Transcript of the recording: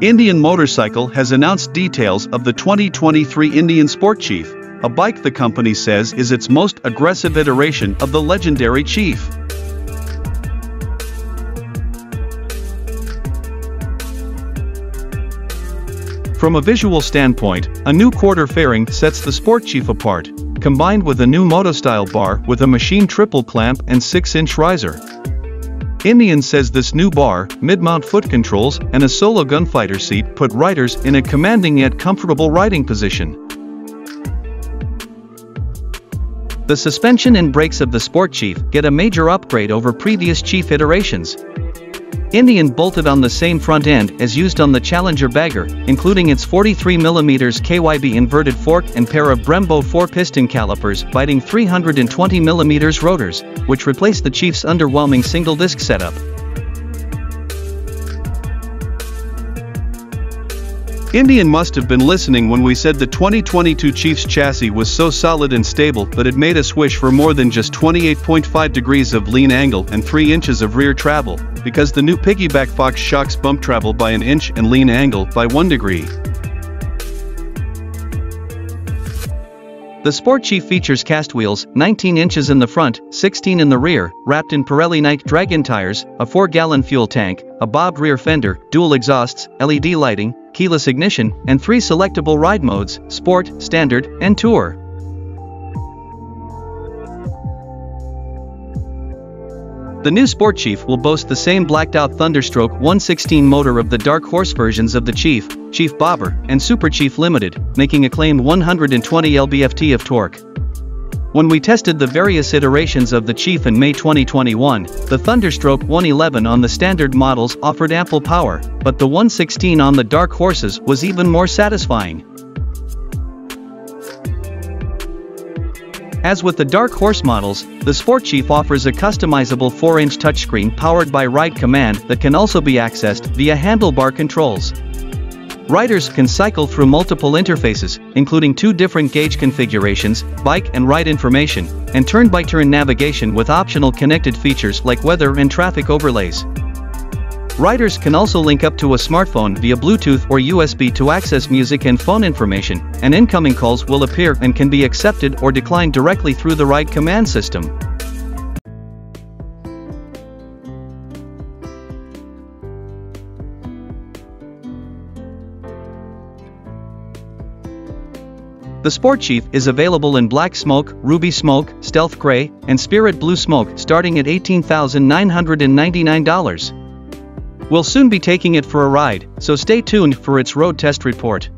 Indian Motorcycle has announced details of the 2023 Indian Sport Chief, a bike the company says is its most aggressive iteration of the legendary Chief. From a visual standpoint, a new quarter fairing sets the Sport Chief apart, combined with a new Motostyle bar with a machine triple clamp and 6-inch riser. Indian says this new bar, mid-mount foot controls, and a solo gunfighter seat put riders in a commanding yet comfortable riding position. The suspension and brakes of the Sport Chief get a major upgrade over previous Chief iterations. Indian bolted on the same front end as used on the Challenger Bagger, including its 43mm KYB inverted fork and pair of Brembo 4-piston calipers biting 320mm rotors, which replaced the Chief's underwhelming single-disc setup. Indian must have been listening when we said the 2022 Chiefs chassis was so solid and stable that it made us wish for more than just 28.5 degrees of lean angle and 3 inches of rear travel, because the new piggyback Fox shocks bump travel by an inch and lean angle by 1 degree. The Sport Chief features cast wheels, 19 inches in the front, 16 in the rear, wrapped in Pirelli Night Dragon tires, a 4-gallon fuel tank, a bobbed rear fender, dual exhausts, LED lighting, keyless ignition, and three selectable ride modes, Sport, Standard, and Tour. The new Sport Chief will boast the same blacked-out Thunderstroke 116 motor of the Dark Horse versions of the Chief, Chief Bobber, and Super Chief Limited, making a claimed 120 lb-ft of torque. When we tested the various iterations of the Chief in May 2021, the Thunderstroke 111 on the standard models offered ample power, but the 116 on the Dark Horses was even more satisfying. As with the Dark Horse models, the Sport Chief offers a customizable 4-inch touchscreen powered by Ride Command that can also be accessed via handlebar controls. Riders can cycle through multiple interfaces, including two different gauge configurations, bike and ride information, and turn-by-turn -turn navigation with optional connected features like weather and traffic overlays. Riders can also link up to a smartphone via Bluetooth or USB to access music and phone information, and incoming calls will appear and can be accepted or declined directly through the Ride command system. The Sport Chief is available in Black Smoke, Ruby Smoke, Stealth Gray, and Spirit Blue Smoke starting at $18,999. We'll soon be taking it for a ride, so stay tuned for its road test report.